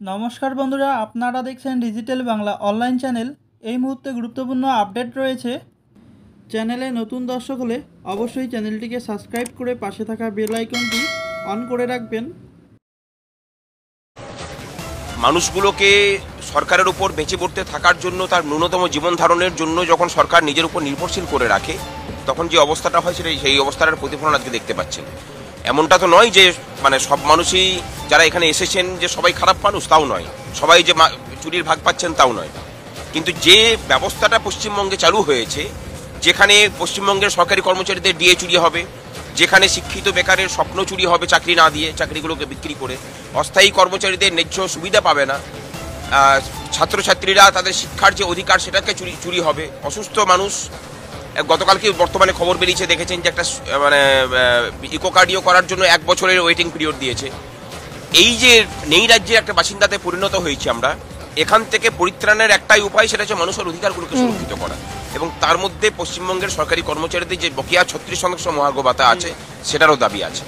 নমস্কার বন্ধুরা, আপনারা দেখছেন ডিজিটাল বাংলা অনলাইন চ্যানেল এই মুহূর্তে গুরুত্বপূর্ণ আপডেট রয়েছে। চ্যানেলে নতুন দর্শক হলে অবশ্যই চ্যানেলটিকে সাবস্ক্রাইব করে পাশে থাকা বেল আইকনটি অন করে রাখবেন। মানুষগুলোকে সরকারের উপর বেঁচে পড়তে থাকার জন্য, তার ন্যূনতম জীবন ধারণের জন্য যখন সরকার নিজের উপর নির্ভরশীল করে রাখে, তখন যে অবস্থাটা হয় সেটা সেই অবস্থাটার প্রতিফলন আজকে দেখতে পাচ্ছেন। এমনটা তো নয় যে মানে সব মানুষই যারা এখানে এসেছেন যে সবাই খারাপ মানুষ, তাও নয়। সবাই যে চুরির ভাগ পাচ্ছেন, তাও নয়। কিন্তু যে ব্যবস্থাটা পশ্চিমবঙ্গে চালু হয়েছে, যেখানে পশ্চিমবঙ্গের সরকারি কর্মচারীদের ডিএ চুরি হবে, যেখানে শিক্ষিত বেকারের স্বপ্ন চুরি হবে চাকরি না দিয়ে, চাকরিগুলোকে বিক্রি করে, অস্থায়ী কর্মচারীদের ন্যায্য সুবিধা পাবে না ছাত্রছাত্রীরা তাদের শিক্ষার যে অধিকার, সেটাকে চুরি চুরি হবে। অসুস্থ মানুষ গতকালকে বর্তমানে খবর বেরিয়েছে দেখেছেন যে একটা মানে ইকোকার্ডিও করার জন্য এক বছরের ওয়েটিং পিরিয়ড দিয়েছে। এই যে নেই রাজ্যের একটা বাসিন্দাতে পরিণত হয়েছি আমরা এখান থেকে পরিত্রাণের একটাই উপায় সেটা হচ্ছে মানুষের অধিকারগুলোকে সুরক্ষিত করা। এবং তার মধ্যে পশ্চিমবঙ্গের সরকারি কর্মচারীদের যে বকেয়া ছত্রিশ শতাংশ মহার্ঘ ভাতা আছে সেটারও দাবি আছে।